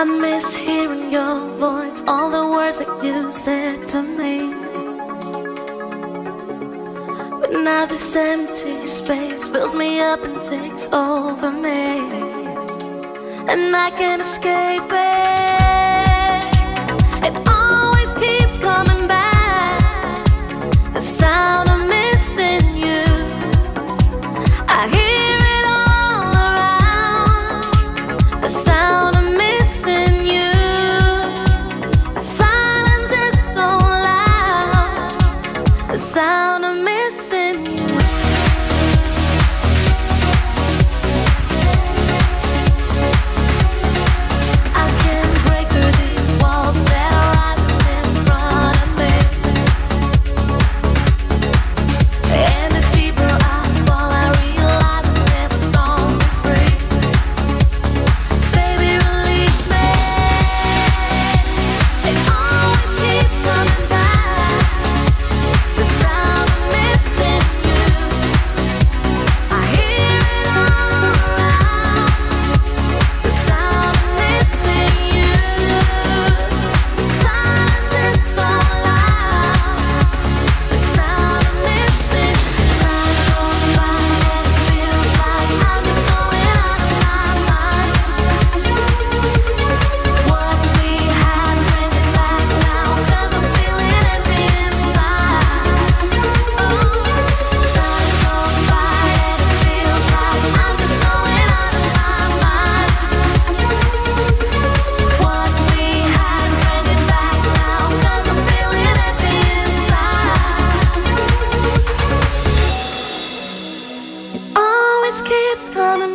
I miss hearing your voice, all the words that you said to me. But now this empty space fills me up and takes over me. And I can't escape it. It always keeps coming back. The sound of missing you. I hear.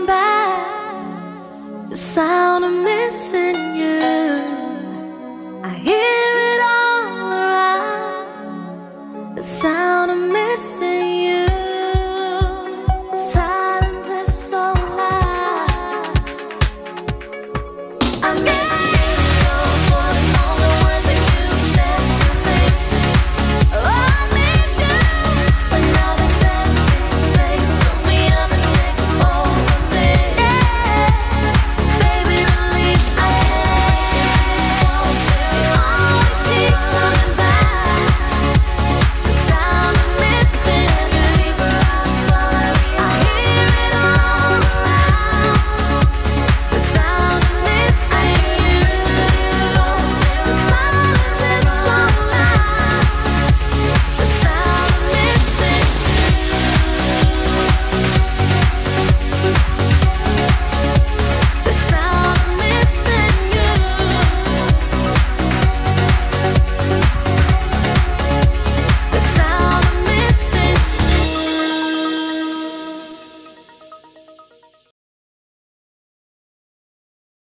back. The sound of missing you.